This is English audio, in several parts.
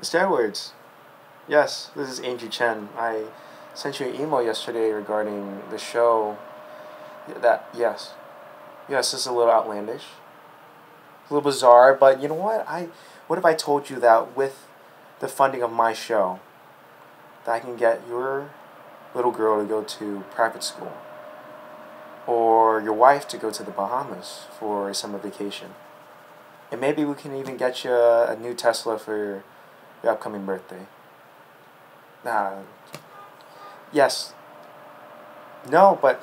Mr. Edwards, yes, this is Angie Chen. I sent you an email yesterday regarding the show. That yes, yes, this is a little outlandish, a little bizarre. But you know what? I what if I told you that with the funding of my show, that I can get your little girl to go to private school, or your wife to go to the Bahamas for a summer vacation, and maybe we can even get you a, a new Tesla for your, upcoming birthday. Nah. Yes. No, but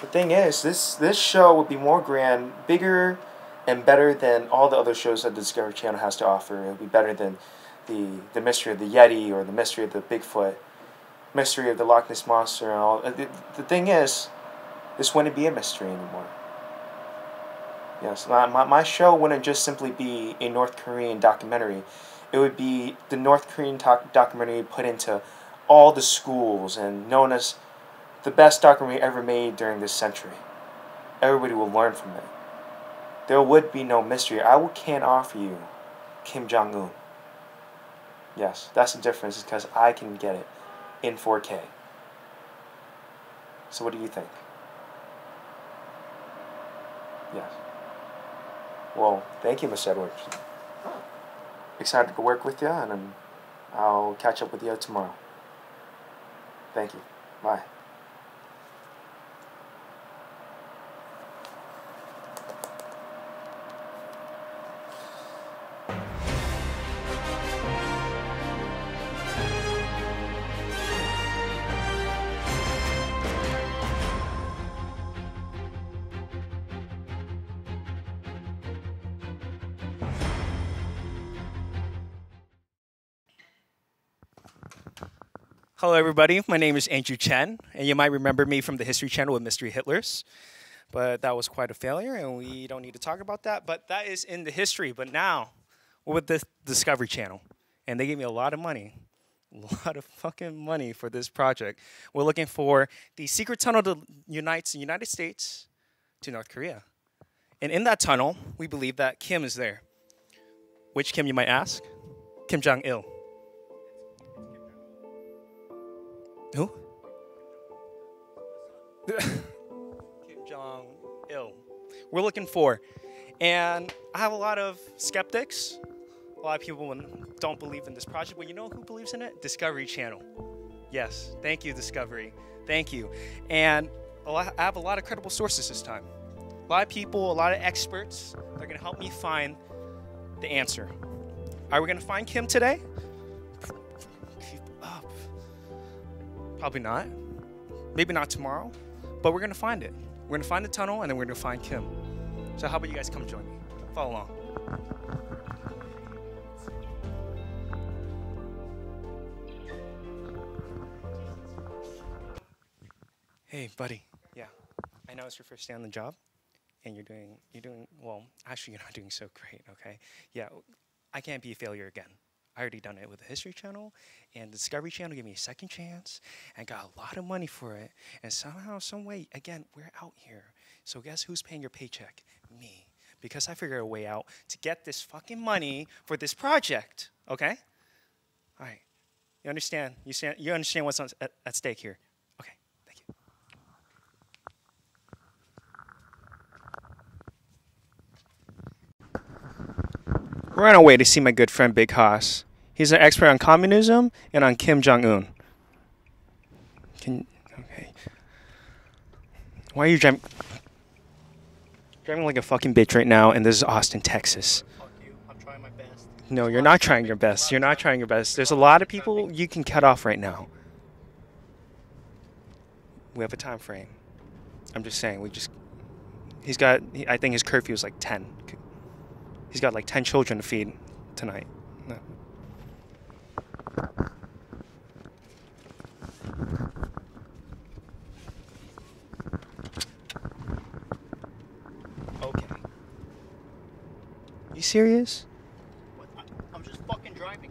the thing is, this this show would be more grand, bigger, and better than all the other shows that the Discovery Channel has to offer. It would be better than the the mystery of the Yeti or the mystery of the Bigfoot, mystery of the Loch Ness monster, and all. Uh, the, the thing is, this wouldn't be a mystery anymore. Yes, my, my, my show wouldn't just simply be a North Korean documentary. It would be the North Korean doc- documentary put into all the schools and known as the best documentary ever made during this century. Everybody will learn from it. There would be no mystery. I can't offer you Kim Jong Un. Yes, that's the difference because I can get it in 4K. So, what do you think? Yes. Well, thank you, Miss Edwards. Excited to work with you, and I'll catch up with you tomorrow. Thank you. Bye. Hello, everybody. My name is Andrew Chen, and you might remember me from the History Channel with Mystery Hitlers. But that was quite a failure, and we don't need to talk about that. But that is in the history. But now, with the Discovery Channel, and they gave me a lot of money, a lot of fucking money for this project. We're looking for the secret tunnel that unites the United States to North Korea. And in that tunnel, we believe that Kim is there. Which Kim, you might ask? Kim Jong il. Who? Kim Jong Il. We're looking for. And I have a lot of skeptics. A lot of people don't believe in this project, but you know who believes in it? Discovery Channel. Yes, thank you, Discovery. Thank you. And I have a lot of credible sources this time. A lot of people, a lot of experts They're going to help me find the answer. Are we going to find Kim today? Probably not. Maybe not tomorrow, but we're gonna find it. We're gonna find the tunnel and then we're gonna find Kim. So how about you guys come join me? Follow along. Hey, buddy. Yeah, I know it's your first day on the job, and you're doing you're doing well. Actually, you're not doing so great. Okay. Yeah, I can't be a failure again. I already done it with the History Channel, and the Discovery Channel gave me a second chance and got a lot of money for it. And somehow, some way, again, we're out here. So guess who's paying your paycheck? Me. Because I figured a way out to get this fucking money for this project. Okay? All right. You understand? You, stand, you understand what's at, at stake here? Okay. Thank you. We're on our way to see my good friend Big Haas. He's an expert on communism and on Kim Jong Un. Can okay? Why are you driving? Driving like a fucking bitch right now, and this is Austin, Texas. You. No, you're not trying your best. You're not trying your best. There's a lot of people you can cut off right now. We have a time frame. I'm just saying. We just. He's got. I think his curfew is like ten. He's got like ten children to feed tonight. Okay. You serious? What? I, I'm just fucking driving.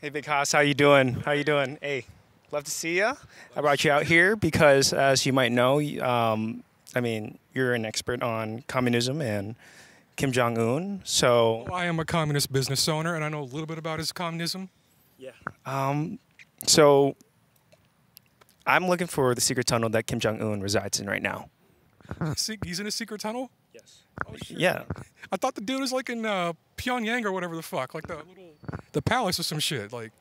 Hey, Big Haas, how you doing? How you doing? Hey, love to see you. I brought you out here because, as you might know, um, I mean, you're an expert on communism and Kim Jong Un. So I am a communist business owner, and I know a little bit about his communism. yeah. Um, so I'm looking for the secret tunnel that Kim Jong Un resides in right now. He's in a secret tunnel. Yes. Oh, shit. Yeah. I thought the dude was like in uh, Pyongyang or whatever the fuck, like the little the palace or some shit. Like,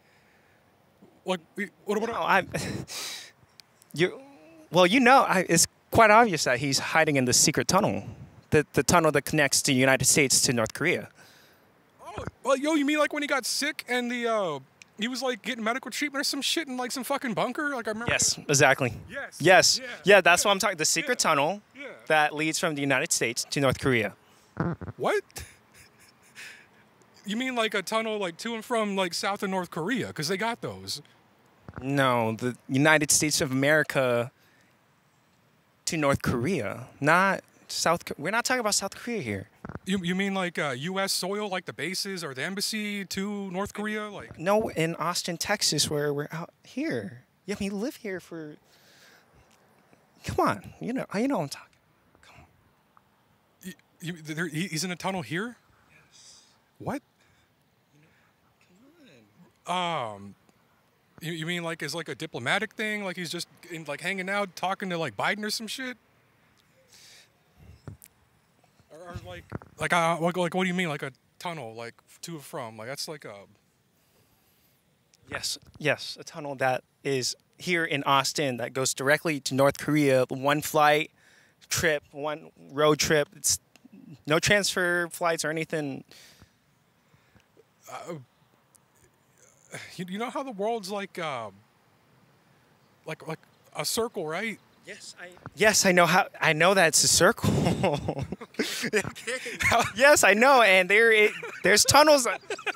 like what? what No, I. You, well, you know, I, it's quite obvious that he's hiding in the secret tunnel, the the tunnel that connects the United States to North Korea. oh, well, yo, you mean like when he got sick and the uh, he was like getting medical treatment or some shit in like some fucking bunker? Like I remember. Yes, exactly. Yes. Yes. Yeah. Yeah, that's yeah, what I'm talking. The secret yeah, tunnel that leads from the United States to North Korea. What? You mean like a tunnel like to and from like South and North Korea? Because they got those. No, the United States of America to North Korea, not South. We're not talking about South Korea here. You, you mean like uh, U.S. soil, like the bases or the embassy to North Korea? Like, No, in Austin, Texas, where we're out here. Yeah, we live here for. Come on, you know, you know what I'm talking. you, you, there, he's in a tunnel here? Yes. What? Um, you, you mean like as like a diplomatic thing? Like he's just in, like hanging out, talking to like Biden or some shit? Or, like, like, uh, like, like, what do you mean? Like a tunnel, like to and from? Like that's like a. Yes, yes, a tunnel that is here in Austin that goes directly to North Korea. One flight, trip, one road trip. It's no transfer flights or anything. You, you know how the world's like, uh, like, like a circle, right? Yes, I. Yes, I know how. I know that it's a circle. yes, I know, and there it, there's tunnels.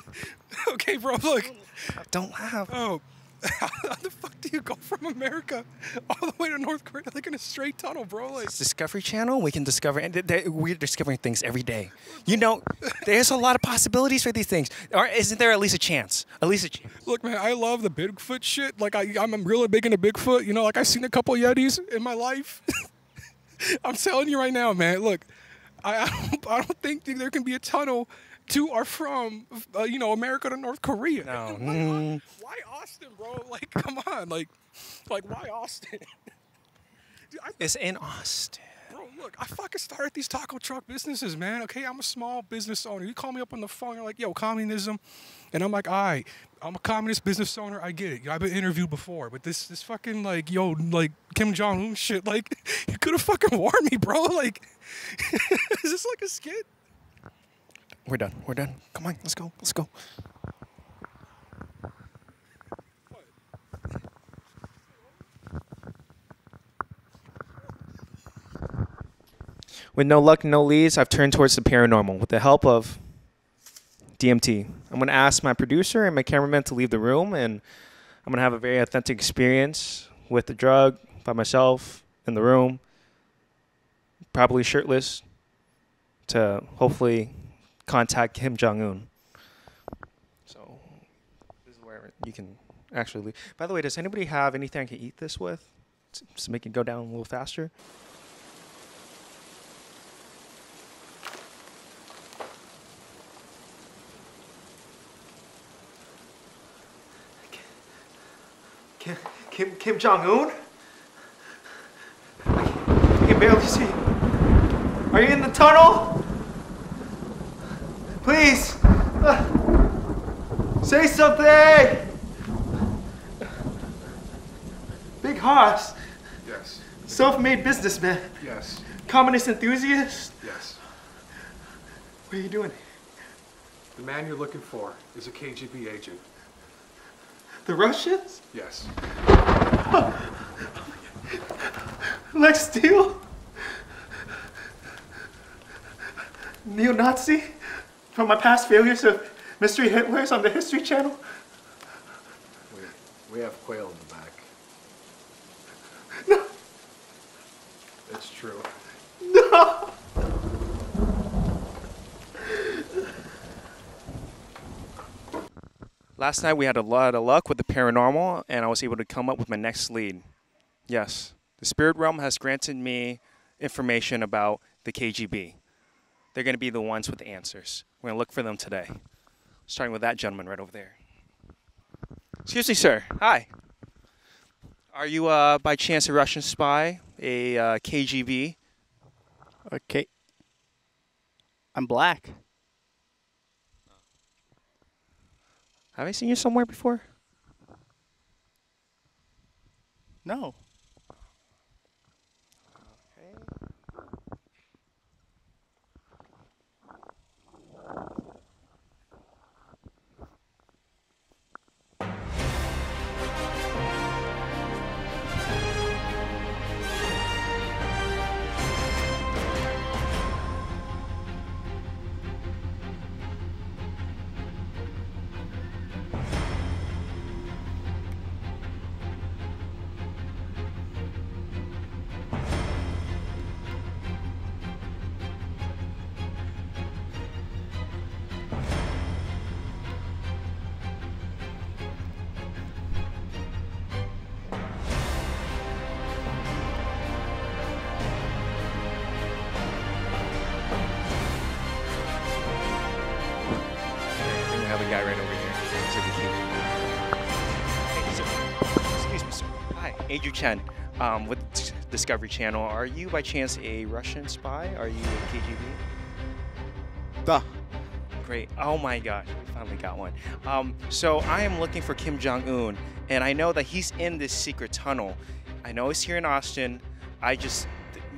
okay, bro. Look. don't laugh. Oh, how the fuck do you go from America all the way to North Korea like in a straight tunnel, bro? Like, It's Discovery Channel. We can discover, and th- th- we're discovering things every day. You know, there's a lot of possibilities for these things. Or isn't there at least a chance? At least a chance. look, man, I love the Bigfoot shit. Like, I, I'm really big into Bigfoot. You know, like I've seen a couple Yetis in my life. I'm telling you right now, man. Look, I, I, don't, I don't think there can be a tunnel to or from, uh, you know, America to North Korea. No. Why, Mm. why Austin, bro? Like, come on, like, like why Austin? Dude, I It's in Austin. Bro, look, I fucking started these taco truck businesses, man. Okay, I'm a small business owner. You call me up on the phone, you're like, yo, communism. And I'm like, all right, I'm a communist business owner. I get it. I've been interviewed before, but this this fucking like, yo, like Kim Jong Un shit, like, you could have fucking warned me, bro. Like, is this like a skit? We're done. We're done. Come on, let's go. Let's go. With no luck, no leads, I've turned towards the paranormal with the help of DMT. I'm going to ask my producer and my cameraman to leave the room, and I'm going to have a very authentic experience with the drug by myself in the room, probably shirtless, to hopefully contact Kim Jong Un. So this is where you can actually leave. By the way, does anybody have anything I can eat this with to, make it go down a little faster? Kim Kim, Kim Jong Un? I can barely see. Are you in the tunnel? Please, uh, say something. Big Hoss, Yes. self-made businessman, Yes. communist enthusiast. Yes. What are you doing? The man you're looking for is a KGB agent. The Russians? Yes. Lex Steele? Neo-Nazi? From my past failures of Mystery Hitlers on the History Channel? We, we have quail in the back. No. It's true. No! Last night we had a lot of luck with the paranormal, and I was able to come up with my next lead. Yes, the spirit realm has granted me information about the KGB. They're going to be the ones with the answers. We're going to look for them today. Starting with that gentleman right over there. Excuse me, sir. Hi. Are you uh, by chance a Russian spy, a uh, KGB? Okay. I'm black. Have I seen you somewhere before? No. I think we have a guy right over here. Looks like a. Hey, sir. Excuse me, sir. Hi, Andrew Chen um, with Discovery Channel. Are you by chance a Russian spy? Are you a KGB? Duh. Great. Oh my God, we finally got one. Um, so I am looking for Kim Jong Un, and I know that he's in this secret tunnel. I know he's here in Austin. I just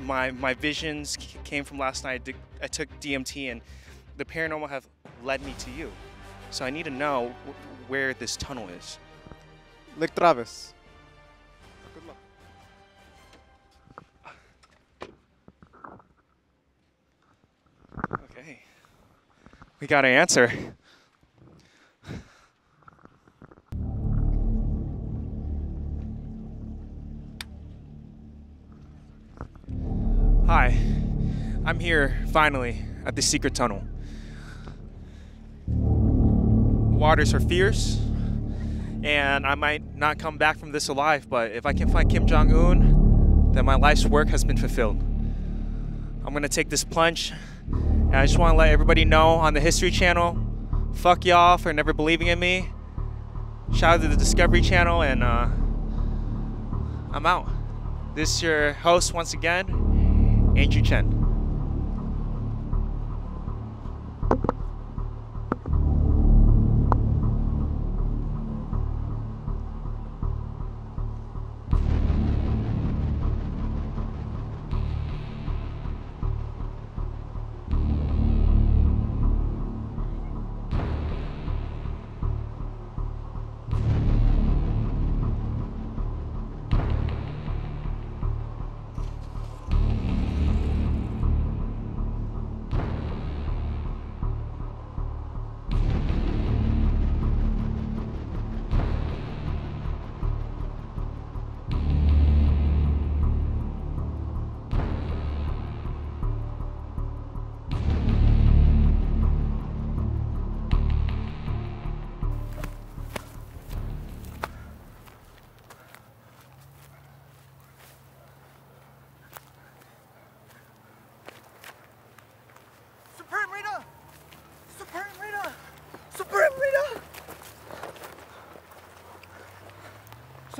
my my visions came from last night. I took DMT, and the paranormal have led me to you. So I need to know wh- where this tunnel is. Lake Travis. Good luck. Okay. We got an answer. Hi. I'm here finally at the secret tunnel. Waters are fierce, and I might not come back from this alive, but if I can find Kim Jong un, then my life's work has been fulfilled. I'm gonna take this plunge, and I just wanna let everybody know on the History Channel fuck y'all for never believing in me. Shout out to the Discovery Channel, and uh, I'm out. This is your host once again, Andrew Chen.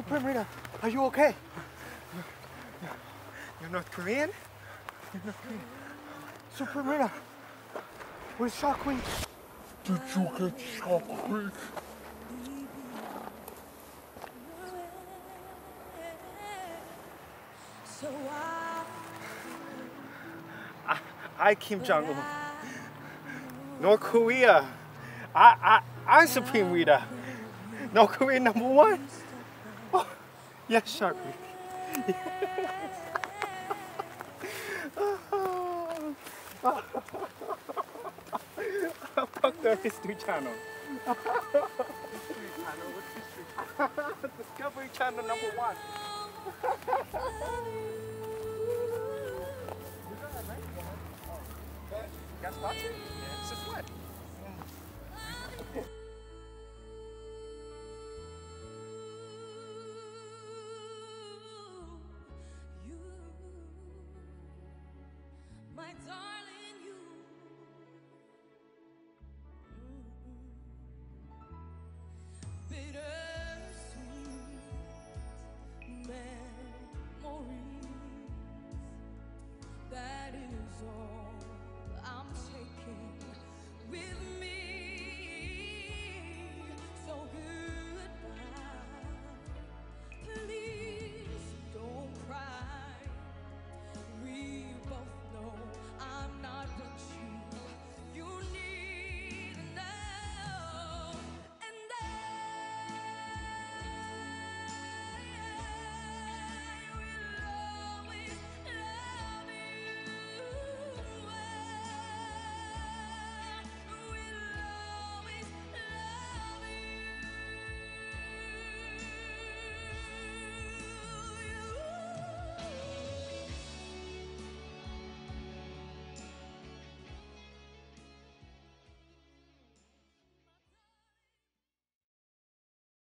Supreme Leader, are you okay? You're North Korean? You're North Korean. Supreme Leader, where's Shockwave? Did you get Shockwave? I I Kim Jong Un. North Korea. I I I'm Supreme Leader. North Korea number one. Oh, yes, Sharpie. Fuck the History Channel. History Channel. What's History Channel? Discovery Channel number one. Gas box?